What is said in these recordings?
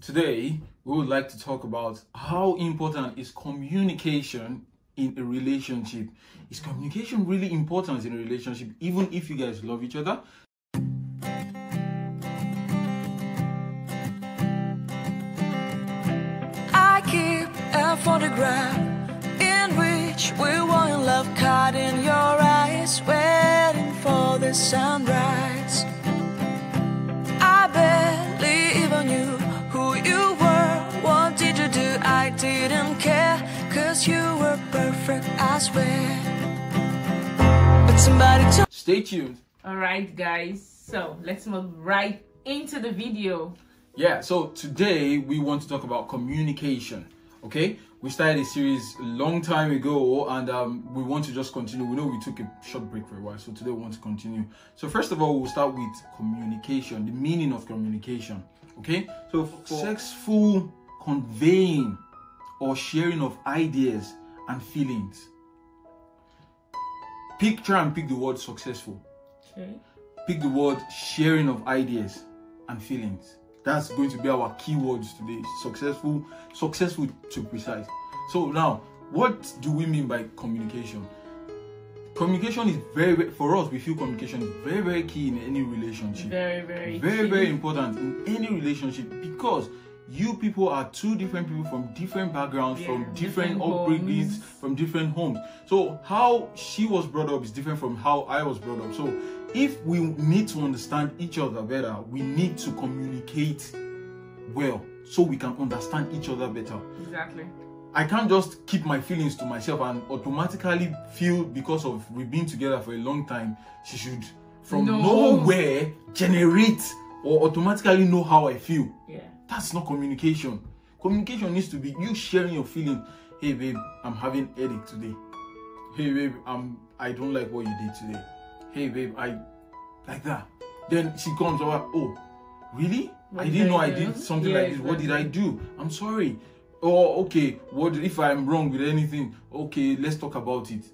Today, we would like to talk about how important is communication in a relationship. Is communication really important in a relationship, even if you guys love each other? I keep a photograph in which we were in love, caught in your eyes, waiting for the sunrise. Cause you were perfect, I swear. But somebody told Stay tuned. All right, guys. So let's move right into the video. Yeah, so today we want to talk about communication. Okay, we started a series a long time ago, and um, we want to just continue. We know we took a short break for a while, so today we want to continue. So first of all, we'll start with communication, the meaning of communication. Okay, so successful conveying or sharing of ideas and feelings. Pick, try and pick the word successful Okay. pick the word sharing of ideas and feelings. That's going to be our keywords today. Successful, successful to precise. So now, what do we mean by communication? Communication is very, very for us. We feel communication is very, very key in any relationship. Very, very, very, key. very important in any relationship because you people are two different people from different backgrounds, Yeah, from different, different upbringings, homes. from different homes. So how she was brought up is different from how I was brought up. So if we need to understand each other better, we need to communicate well so we can understand each other better. Exactly. I can't just keep my feelings to myself and automatically feel because of we've been together for a long time, she should from No. nowhere generate or automatically know how I feel. Yeah. That's not communication. Communication needs to be you sharing your feeling. Hey babe, I'm having headache today. Hey babe, I'm I don't like what you did today. Hey babe, I like that. Then she comes over, oh, really? What I did didn't know I do? did something Yeah, like this. What did I do? I'm sorry. Oh, okay, what if I'm wrong with anything? Okay, let's talk about it.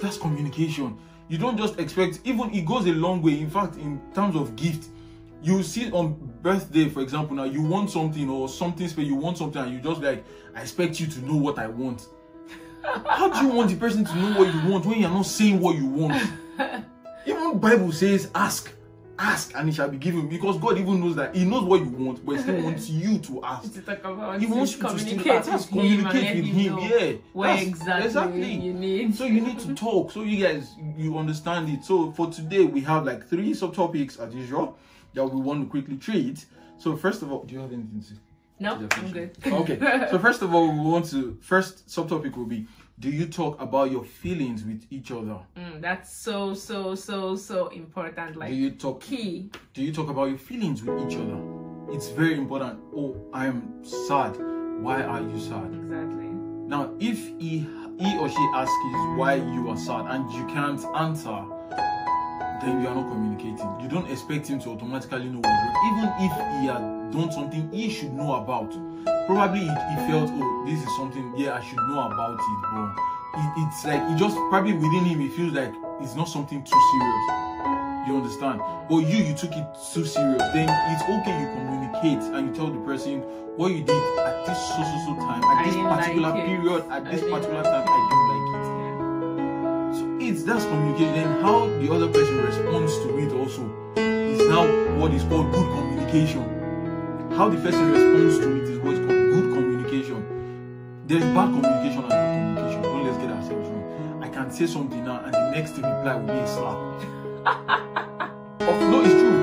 That's communication. You don't just expect, even it goes a long way. In fact, in terms of gift, you see on birthday, for example, now you want something or something special, you want something, and you just like, I expect you to know what I want. How do you want the person to know what you want when you're not saying what you want? Even Bible says, ask, ask, and it shall be given. Because God even knows that He knows what you want, but He still wants you to ask. To talk about He wants you to still ask, with communicate with him. Yeah, exactly, exactly. you need. So you need to talk so you guys you understand it. So for today we have like three subtopics as usual that we want to quickly treat. So first of all, do you have anything to say? No, I'm good. Okay. So first of all, we want to first subtopic will be do you talk about your feelings with each other? Mm, that's so, so, so, so important. Like Do you talk key. do you talk about your feelings with each other? It's very important. Oh, I am sad. Why are you sad? Exactly. Now, if he he or she asks you why you are sad and you can't answer, then you are not communicating. You don't expect him to automatically know what you're even if he had done something he should know about. Probably he, he felt, oh, this is something, yeah, I should know about it, but it, it's like he just probably within him he feels like it's not something too serious. You understand? But you, you took it too serious. Then it's okay. You communicate and you tell the person what you did at this so so so time, at I this didn't like particular period, at I this particular time. I didn't that's communication. Then how the other person responds to it also is now what is called good communication. How the person responds to it is what is called good communication. There's bad communication and good communication. Don't let's get ourselves wrong. I can say something now and the next reply will be a slap. Of- no, it's true.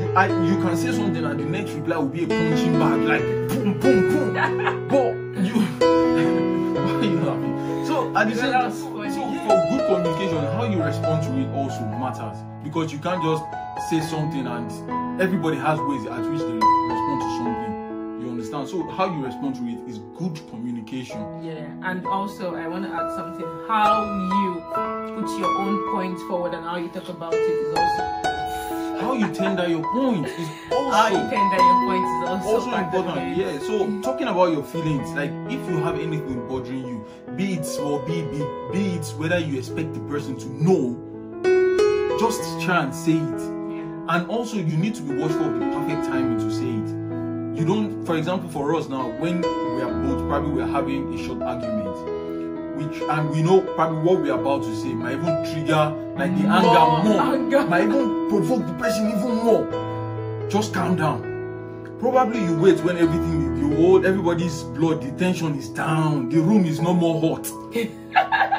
You, I, you can say something and the next reply will be a punching bag, like boom, boom, boom. but you, why are you laughing? So at the same time, so for good communication, how you respond to it also matters because you can't just say something and everybody has ways at which they respond to something. You understand? So how you respond to it is good communication. Yeah, and also I want to add something. How you put your own point forward and how you talk about it is also How you tender your point is how you also tender your point is also, also important. Yeah. So talking about your feelings, like if you have anything bothering you, be it small, be big, be it whether you expect the person to know, just try and say it. Yeah. And also, you need to be watchful of the perfect timing to say it. you don't for example for us now when we are both probably we are having a short argument which and we know probably what we are about to say might even trigger like the anger more. anger. might even provoke the person even more. Just calm down. Probably you wait when everything you hold everybody's blood the tension is down the room is no more hot.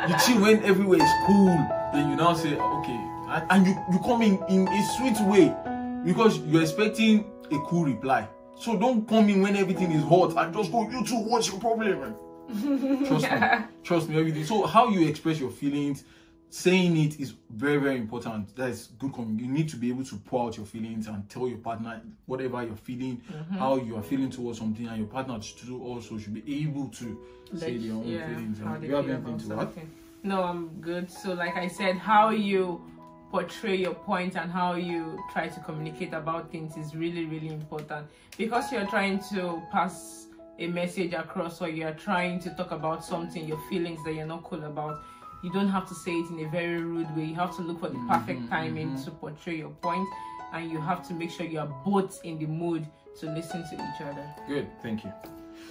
You chill when everywhere is cool then you now say okay. And, and you you come in in a sweet way because you're expecting a cool reply. So don't come in when everything is hot and just go you two what's your problem trust me. Trust me everything. So how you express your feelings saying it is very very important. That is good you need to be able to pour out your feelings and tell your partner whatever you're feeling mm-hmm. how you are feeling towards something and your partner too also should be able to say Like, their own yeah, feelings how and you have anything to add. No, I'm good. So, like I said, how you portray your point and how you try to communicate about things is really, really important. Because you're trying to pass a message across or you're trying to talk about something, your feelings that you're not cool about. You don't have to say it in a very rude way. You have to look for the perfect mm-hmm, timing mm-hmm. to portray your point, and you have to make sure you are both in the mood to listen to each other. Good, thank you.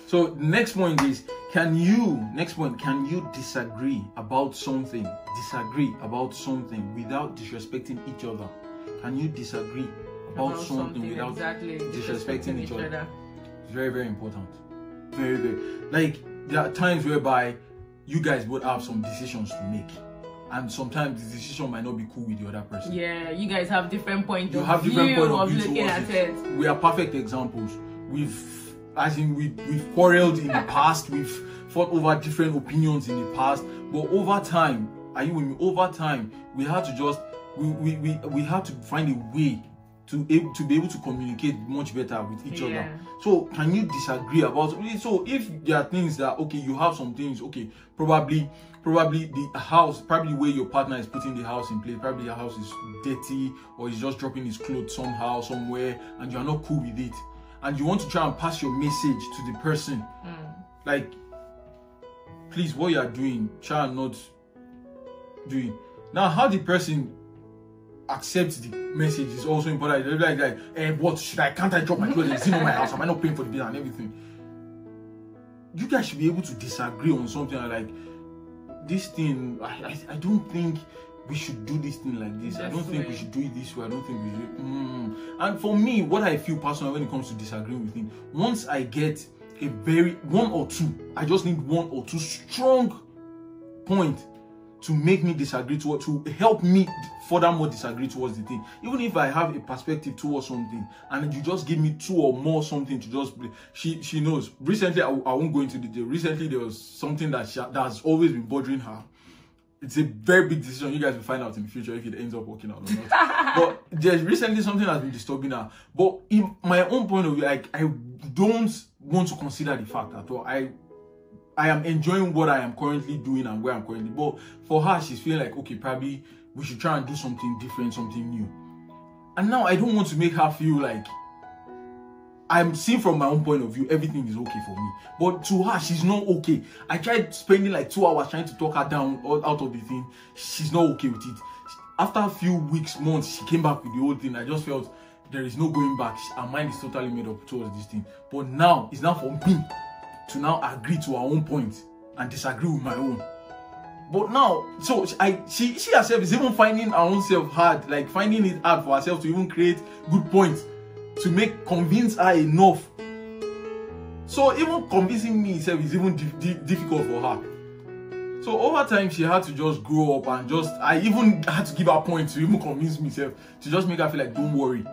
So next point is can you next point can you disagree about something disagree about something without disrespecting each other? Can you disagree about, something, without exactly disrespecting each other? It's very very important. Very very like there are times whereby you guys would have some decisions to make, and sometimes the decision might not be cool with the other person. Yeah, you guys have different point you of have different view point of of view looking at it. it. We are perfect examples. We've, as in, we we've quarreled in the past. We've fought over different opinions in the past. But over time, are you with me? Over time, we had to just we we we, we had to find a way to able to be able to communicate much better with each Yeah. other. So can you disagree about so if there are things that okay you have some things okay probably probably the house probably where your partner is putting the house in place probably your house is dirty or he's just dropping his clothes somehow somewhere and you are not cool with it and you want to try and pass your message to the person mm. like please what you are doing try and not doing now how the person accepts the message is also important. Like like eh what should i can't i drop my clothes? In my house? Am i not paying for the bill and everything? You guys should be able to disagree on something like this thing I, I i don't think we should do this thing like this. I don't think we should do it this way. I don't think we should mm. and for me what i feel personally when it comes to disagreeing with him once i get a very one or two i just need one or two strong point to make me disagree to to help me furthermore disagree towards the thing even if i have a perspective towards something and you just give me two or more something to just play she she knows recently i, I won't go into detail recently there was something that she, that has always been bothering her it's a very big decision. You guys will find out in the future if it ends up working out or not. but there's recently something that's been disturbing her. But in my own point of view, like I don't want to consider the fact at all. I I am enjoying what I am currently doing and where I'm currently. But for her, she's feeling like okay, probably we should try and do something different, something new. And now I don't want to make her feel like I'm seeing from my own point of view, everything is okay for me. But to her, she's not okay. I tried spending like two hours trying to talk her down out of the thing. She's not okay with it. After a few weeks, months, she came back with the whole thing. I just felt there is no going back. Her mind is totally made up towards this thing. But now it's now for me to now agree to her own point and disagree with my own. But now, so I she she herself is even finding her own self hard, like finding it hard for herself to even create good points to make convince her enough. So even convincing me itself is even di- di- difficult for her. So over time, she had to just grow up and just I even had to give her points to even convince myself to just make her feel like don't worry.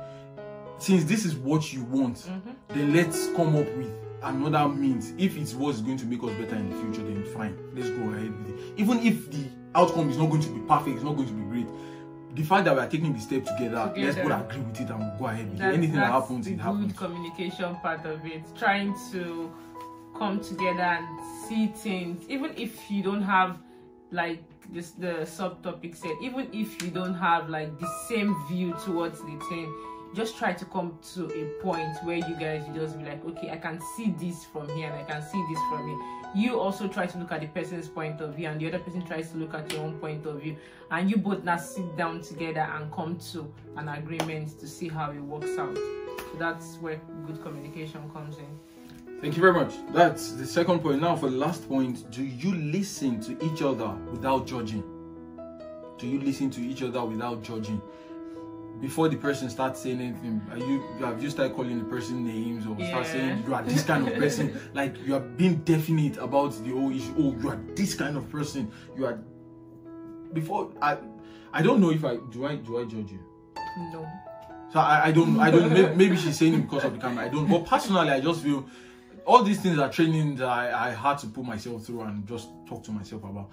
Since this is what you want, mm-hmm. then let's come up with another means. If it's what's going to make us better in the future, then fine. Let's go ahead with it. Even if the outcome is not going to be perfect, it's not going to be great. The fact that we are taking the step together, let's Together. both agree with it and we'll go ahead with it. Anything that happens, it good happens. communication part of it. Trying to come together and see things, even if you don't have like this the subtopic said, even if you don't have like the same view towards the thing, just try to come to a point where you guys you just be like, okay, I can see this from here and I can see this from here. You also try to look at the person's point of view, and the other person tries to look at your own point of view, and you both now sit down together and come to an agreement to see how it works out. So that's where good communication comes in. Thank you very much. That's the second point. Now, for the last point, do you listen to each other without judging? Do you listen to each other without judging? Before the person starts saying anything, are you have you start calling the person names or start saying you are this kind of person? like you are being definite about the whole issue. Oh, you are this kind of person. You are. Before I, I don't know if I do. I do I judge you? No. So I, I don't I don't maybe, maybe she's saying it because of the camera. I don't. But personally, I just feel all these things are training that I, I had to put myself through and just talk to myself about.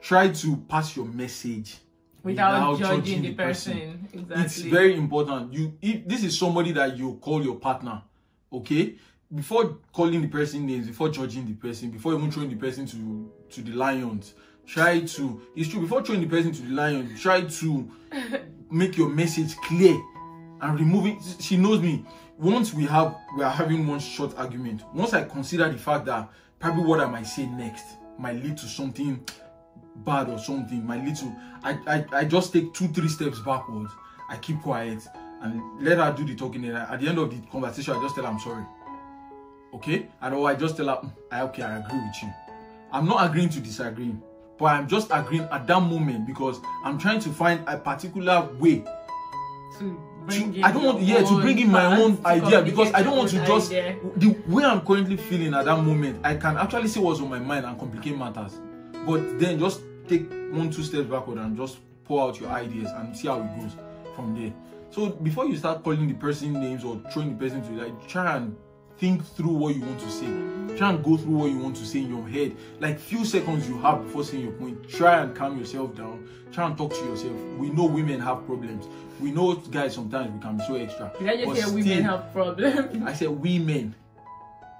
Try to pass your message Without, judging, the person. Exactly. It's very important. You if this is somebody that you call your partner, okay? Before calling the person names, before judging the person, before even throwing the person to to the lions, try to it's true. Before throwing the person to the lion, try to make your message clear and removing. She knows me. Once we have we are having one short argument. Once I consider the fact that probably what I might say next might lead to something bad or something, my little I, I I just take two three steps backwards. I keep quiet and let her do the talking. And at the end of the conversation, I just tell her I'm sorry. Okay, and or I just tell her "Mm, I okay, I agree with you. I'm not agreeing to disagree, but I'm just agreeing at that moment because I'm trying to find a particular way to bring to- I don't want yeah to bring in my own idea because I don't want to just idea. the way I'm currently feeling at that moment. I can actually see what's on my mind and complicate matters, but then just take one two steps backward and just pour out your ideas and see how it goes from there. So before you start calling the person names or throwing the person to like try and think through what you want to say. Try and go through what you want to say in your head. Like few seconds you have before saying your point. Try and calm yourself down. Try and talk to yourself. We know women have problems. We know guys sometimes we can be so extra. Did I just say women have problems? I said women.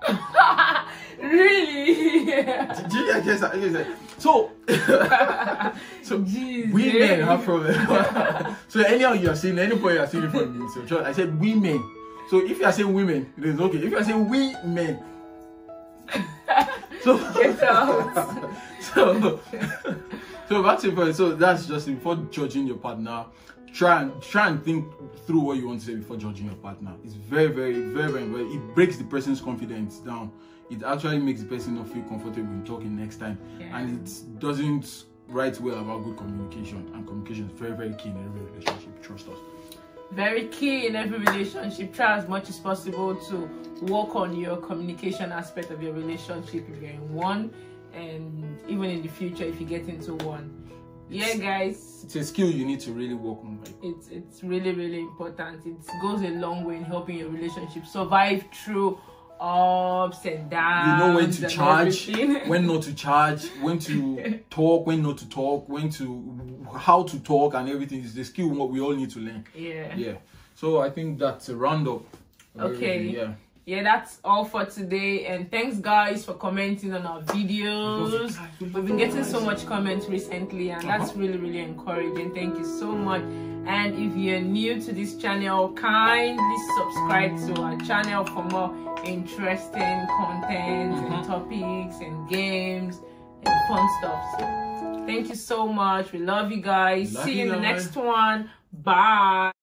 really? Did you I- So so Jeez, women have problems. so anyhow you are saying any point you are saying from me. So I said women. So if you are saying women, it is okay. If you are saying we men. So Get out. So, so that's it. So that's just it. before judging your partner. Try and try and think through what you want to say before judging your partner. It's very, very, very, very, very. It breaks the person's confidence down. It actually makes the person not feel comfortable in talking next time, Yeah. and it doesn't write well about good communication. And communication is very, very key in every relationship. Trust us. very key in every relationship. Try as much as possible to work on your communication aspect of your relationship if you're in one, and even in the future if you get into one. Yeah, guys, It's a skill you need to really work on. Like, it's it's really really important. It goes a long way in helping your relationship survive through ups and downs. you know when to charge, everything. when not to charge, when to talk, when not to talk, when to how to talk, and everything is the skill what we all need to learn. yeah. Yeah. So I think that's a roundup. Okay. Yeah. Yeah, that's all for today. And thanks, guys, for commenting on our videos. We've been getting so much comments recently, and that's Uh-huh. really, really encouraging. Thank you so much. And if you're new to this channel, kindly subscribe to our channel for more interesting content and topics and games and fun stuff. So, thank you so much. We love you guys. Love See you in the next one. Bye.